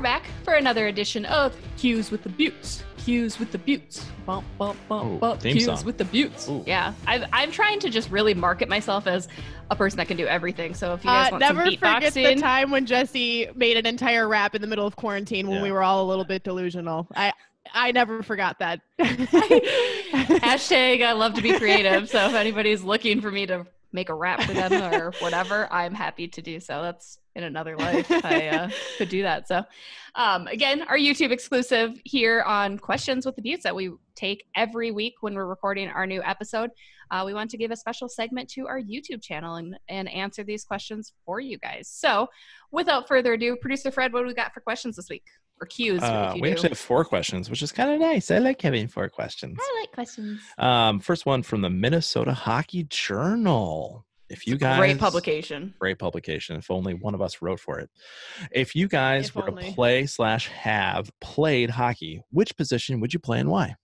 we're back for another edition of Qs with the Beauts. Qs with the Beauts. Bump, bump, bump, Ooh, bump. Cues song. with the Beauts. Ooh. Yeah, I've, I'm trying to just really market myself as a person that can do everything. So if you guys Uh, want never some forget the beatboxing, time when Jessi made an entire rap in the middle of quarantine when Yeah. we were all a little bit delusional. I I never forgot that. hashtag I love to be creative. So if anybody's looking for me to make a rap for them or whatever, I'm happy to do so. That's in another life. I uh, could do that. So um, again, our YouTube exclusive here on Questions with the Beauts that we take every week when we're recording our new episode. Uh, we want to give a special segment to our YouTube channel and, and answer these questions for you guys. So without further ado, producer Fred, what do we got for questions this week? Or cues, Uh, we do. actually have four questions, which is kind of nice. I like having four questions. I like questions. Um, first one from the Minnesota Hockey Journal. If you guys Great publication. great publication. If only one of us wrote for it. If you guys If were only. to play slash have played hockey, which position would you play and why?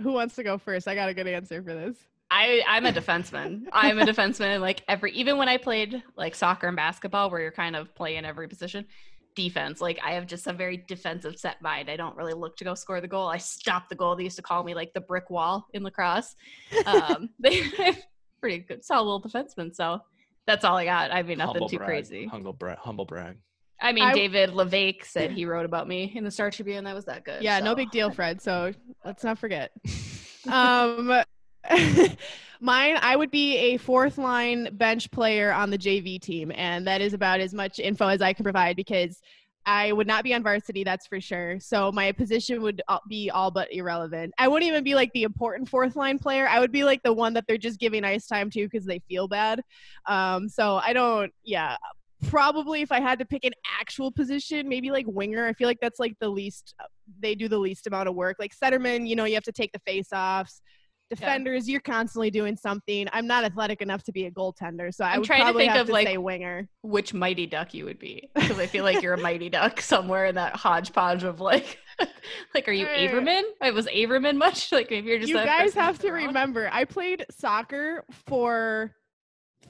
Who wants to go first? I got a good answer for this. I I'm a defenseman. I'm a defenseman. and, Like every even when I played like soccer and basketball, where you're kind of playing every position, defense. Like I have just a very defensive set mind. I don't really look to go score the goal. I stop the goal. They used to call me like the brick wall in lacrosse. Um, they pretty good, solid little defenseman. So that's all I got. I mean, nothing Humble too brag. crazy. Humble brag. Humble brag. I mean, I- David La Vaque said he wrote about me in the Star Tribune. That was that good. Yeah, no big deal, Fred. So let's not forget. um, mine, I would be a fourth line bench player on the JV team, and that is about as much info as I can provide because I would not be on varsity, that's for sure. So my position would be all but irrelevant. I wouldn't even be like the important fourth line player. I would be like the one that they're just giving ice time to because they feel bad. Um, so I don't, yeah. Probably if I had to pick an actual position, maybe like winger. I feel like that's like the least they do the least amount of work. Like centerman, you know, you have to take the face offs. Defenders, you're constantly doing something. I'm not athletic enough to be a goaltender, so I I'm would trying to think of, to like, winger. which mighty duck you would be because I feel like you're a mighty duck somewhere in that hodgepodge of like, like are you Uh, Averman? It was Averman much? Like maybe you're just You guys have to around? remember, I played soccer for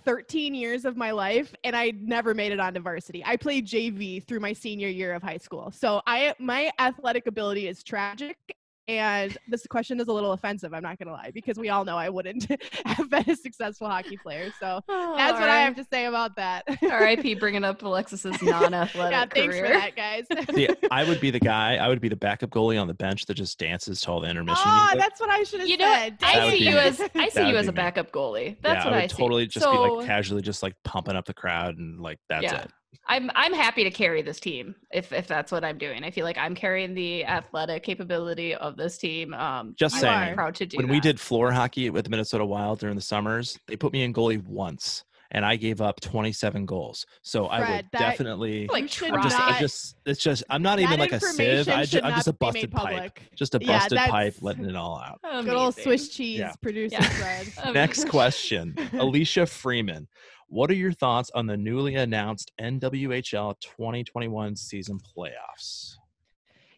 13 years of my life, and I never made it onto varsity. I played JV through my senior year of high school, so I my athletic ability is tragic. And this question is a little offensive. I'm not gonna lie, because we all know I wouldn't have been a successful hockey player. So Oh, That's what I have to say about that. R.I.P. Bringing up Alexis's non-athletic yeah, thanks career. for that, guys. See, I would be the guy. I would be the backup goalie on the bench that just dances to all the intermission oh, music. that's what I should have You know, said. what? I see you me. as I see you as be a me. backup goalie. That's yeah, what I I, would see. totally just so, be like casually, just like pumping up the crowd and like that's Yeah. it. I'm I'm happy to carry this team if if that's what I'm doing. I feel like I'm carrying the athletic capability of this team. Um, Just I'm saying. proud to do when we did floor hockey with the Minnesota Wild during the summers, they put me in goalie once, and I gave up 27 goals. So I would that- definitely. like You should I'm just, try. I'm not- just, it's just, I'm not That even like a information sieve. I should just, I'm not just a be busted pipe, public. just a Yeah, busted pipe, letting it all out. Good old Swiss cheese Yeah. producer Yeah. Fred. Next question, Alicia Freeman. What are your thoughts on the newly announced NWHL 2021 season playoffs?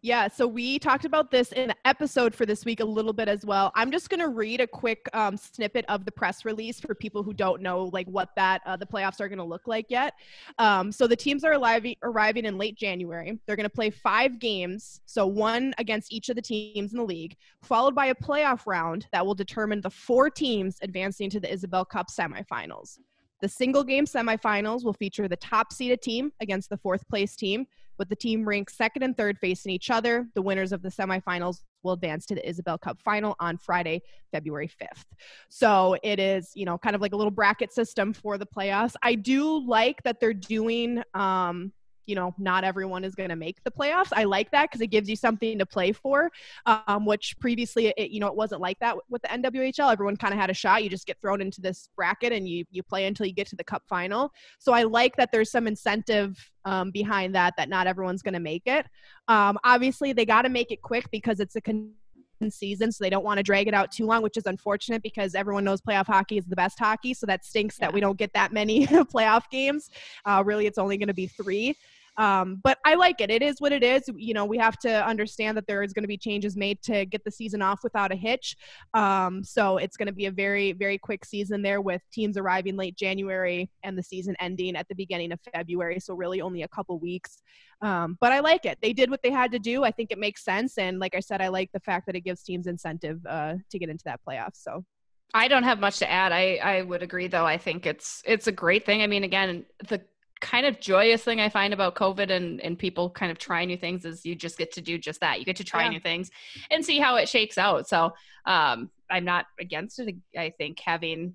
Yeah, so we talked about this in the episode for this week a little bit as well. I'm just going to read a quick um, snippet of the press release for people who don't know like what that uh, the playoffs are going to look like yet. Um, so the teams are arriving arriving in late January. They're going to play five games, so one against each of the teams in the league, followed by a playoff round that will determine the four teams advancing to the Isobel Cup semifinals. The single game semifinals will feature the top seeded team against the fourth place team, with the team ranked second and third facing each other. The winners of the semifinals will advance to the Isobel Cup final on Friday, February 5th. So it is, you know, kind of like a little bracket system for the playoffs. I do like that they're doing um you know, not everyone is going to make the playoffs. I like that because it gives you something to play for, um, which previously, it, you know, it wasn't like that with the NWHL. Everyone kind of had a shot. You just get thrown into this bracket and you you play until you get to the Cup final. So I like that there's some incentive um, behind that. That not everyone's going to make it. Um, obviously, they got to make it quick because it's a con- season, so they don't want to drag it out too long, which is unfortunate because everyone knows playoff hockey is the best hockey. So that stinks Yeah. that we don't get that many playoff games. Uh, really, it's only going to be three. Um, but I like it. It is what it is. You know, we have to understand that there is going to be changes made to get the season off without a hitch. Um, so it's going to be a very, very quick season there with teams arriving late January and the season ending at the beginning of February. So really only a couple weeks. Um, but I like it. They did what they had to do. I think it makes sense. And like I said, I like the fact that it gives teams incentive uh, to get into that playoff. So I don't have much to add. I I would agree though. I think it's it's a great thing. I mean, again, the kind of joyous thing I find about COVID and and people kind of trying new things is you just get to do just that. You get to try Yeah. new things and see how it shakes out. So um, I'm not against it. I think having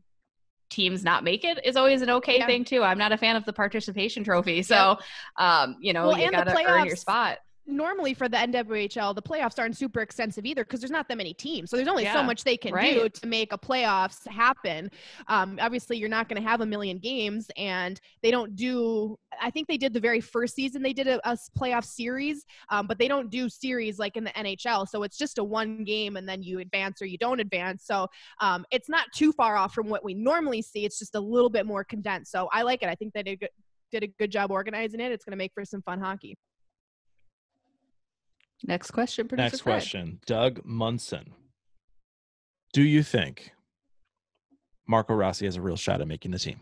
teams not make it is always an okay Yeah. thing too. I'm not a fan of the participation trophy. So um, you know, Well, you gotta earn your spot. Normally for the NWHL, the playoffs aren't super extensive either because there's not that many teams. So there's only Yeah, so much they can do to make a playoffs happen. Um, obviously, you're not going to have a million games, and they don't do. I think they did the very first season they did a, a playoff series, um, but they don't do series like in the NHL. So it's just a one game, and then you advance or you don't advance. So um, it's not too far off from what we normally see. It's just a little bit more condensed. So I like it. I think they did, did a good job organizing it. It's going to make for some fun hockey. Next question, producer Next Fred. question. Doug Munson. Do you think Marco Rossi has a real shot at making the team?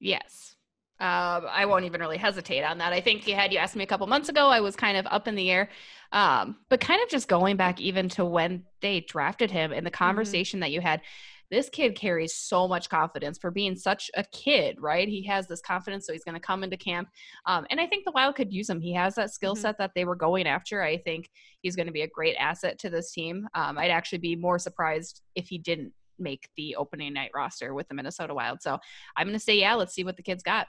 Yes. Uh, I won't even really hesitate on that. I think you had you asked me a couple months ago, I was kind of up in the air. Um, but kind of just going back even to when they drafted him and the conversation that you had, this kid carries so much confidence for being such a kid, right? He has this confidence, so he's going to come into camp. Um, and I think the Wild could use him. He has that skill Mhm. set that they were going after. I think he's going to be a great asset to this team. Um, I'd actually be more surprised if he didn't make the opening night roster with the Minnesota Wild. So I'm going to say, yeah, let's see what the kid's got.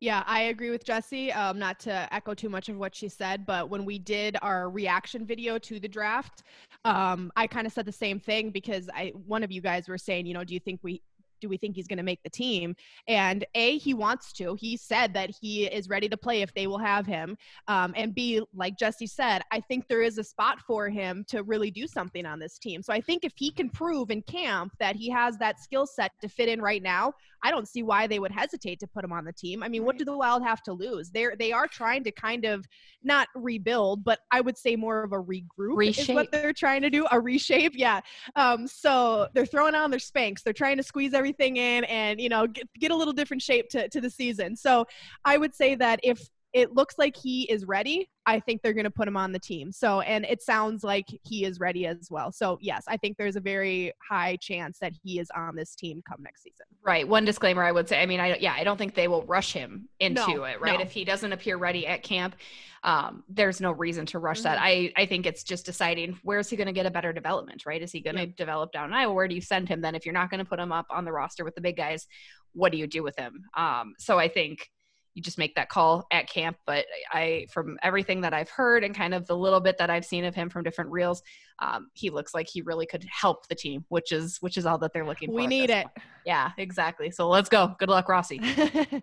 Yeah, I agree with Jessi. Um, not to echo too much of what she said, but when we did our reaction video to the draft, um, I kind of said the same thing because I one of you guys were saying, you know, do you think we do we think he's going to make the team? And A, he wants to. He said that he is ready to play if they will have him. Um, and B, like Jessi said, I think there is a spot for him to really do something on this team. So I think if he can prove in camp that he has that skill set to fit in right now, I don't see why they would hesitate to put him on the team. I mean, what do the Wild have to lose? They're they are trying to kind of not rebuild, but I would say more of a regroup is what they're trying to do. A reshape, yeah. Um, so they're throwing on their spanks. They're trying to squeeze everything in and you know get, get a little different shape to to the season. So I would say that if it looks like he is ready, I think they're going to put him on the team. So, and it sounds like he is ready as well. So, yes, I think there's a very high chance that he is on this team come next season. Right. One disclaimer I would say, I mean, I yeah, I don't think they will rush him into No, it, right? no. If he doesn't appear ready at camp, um, there's no reason to rush that. Mhm. I I think it's just deciding where's he going to get a better development, right? Is he going to develop down in Iowa? Where do you send him then? If you're not going to put him up on the roster with the big guys, what do you do with him? Um, so I think you just make that call at camp. But I, from everything that I've heard and kind of the little bit that I've seen of him from different reels, um, he looks like he really could help the team, which is which is all that they're looking for. We need it. point. Yeah, exactly. So let's go. Good luck, Rossi.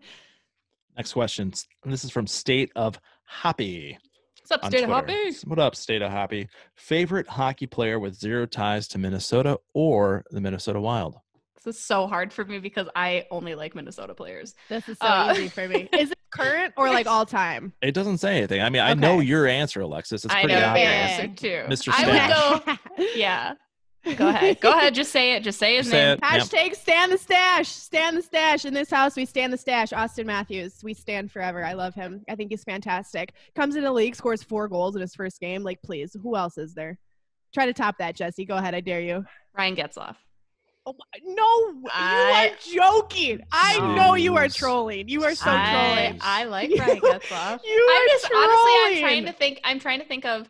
Next question. This is from State of Hoppy. What's up, State of Twitter. Hoppy? What up, State of Hoppy? Favorite hockey player with zero ties to Minnesota or the Minnesota Wild? This is so hard for me because I only like Minnesota players. this is so Uh, easy for me. Is it current or like all time? It doesn't say anything. I mean, I know your answer, Alexis. It's I pretty know your obvious. Answer too. Mr. I Stash. would go. Yeah. Go ahead. Go ahead. Just say it. Just say his Say name. it. Yep. Hashtag stand the stash. Stand the stash. In this house, we stand the stash. Auston Matthews. We stand forever. I love him. I think he's fantastic. Comes in the league, scores four goals in his first game. Like, please, who else is there? Try to top that, Jessi. Go ahead. I dare you. Ryan Getzlaf. Oh, my- no, I- you are joking. I know you are trolling. You are so I, trolling. I like You- Ryan Getzlaf. You I'm are just honestly, I'm trying to think. I'm trying to think of.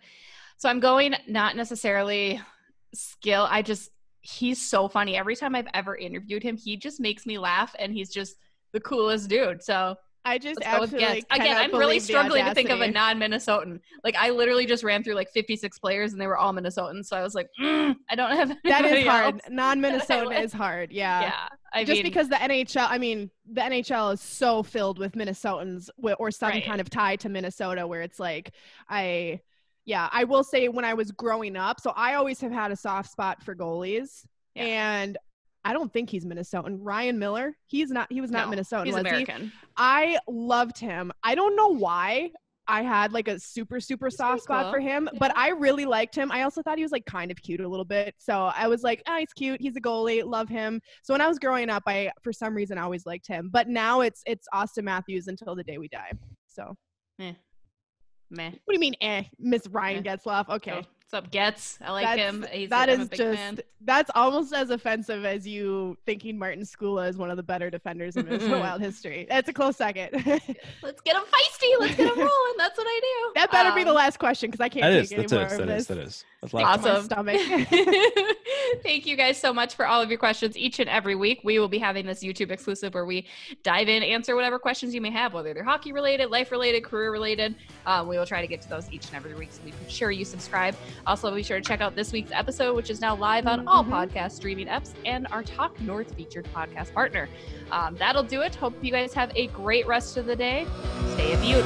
So I'm going not necessarily skill. I just he's so funny. Every time I've ever interviewed him, he just makes me laugh, and he's just the coolest dude. So I just let's. Again, I'm really struggling to think of a non-Minnesotan. Like I literally just ran through like 56 players, and they were all Minnesotans. So I was like, mm, I don't have That is hard. Non-Minnesota is hard. Yeah. Yeah, I just mean, because the NHL, I mean, the NHL is so filled with Minnesotans or some Right. kind of tie to Minnesota where it's like, I, yeah, I will say when I was growing up, so I always have had a soft spot for goalies. Yeah. And I don't think he's Minnesotan. Ryan Miller, he's not. He was not No, Minnesotan. He's was he? American. I loved him. I don't know why. I had like a super super He's soft spot cool. for him, but I really liked him. I also thought he was like kind of cute a little bit. So I was like, oh, he's cute. He's a goalie. Love him. So when I was growing up, I for some reason I always liked him. But now it's it's Auston Matthews until the day we die. So Meh. Meh. What do you mean, eh? Miss Ryan Yeah. Getzlaf. Okay. So, what's up, Getz? I like That's- him. He's that a big just fan. that's almost as offensive as you thinking Martin Skoula is one of the better defenders in Minnesota Wild history. That's a close second. Let's get him feisty. Let's get him rolling. That's what I do. that better be the Um, last question because I can't That take is, any more is, of that this. is, that is. That's Sick lots to Awesome. stomach. Thank you guys so much for all of your questions each and every week. We will be having this YouTube exclusive where we dive in, answer whatever questions you may have, whether they're hockey related, life related, career related. Um, we will try to get to those each and every week. So be sure you subscribe. Also, be sure to check out this week's episode, which is now live on all Mhm. podcast streaming apps and our Talk North featured podcast partner. Um, that'll do it. Hope you guys have a great rest of the day. Stay a beaut.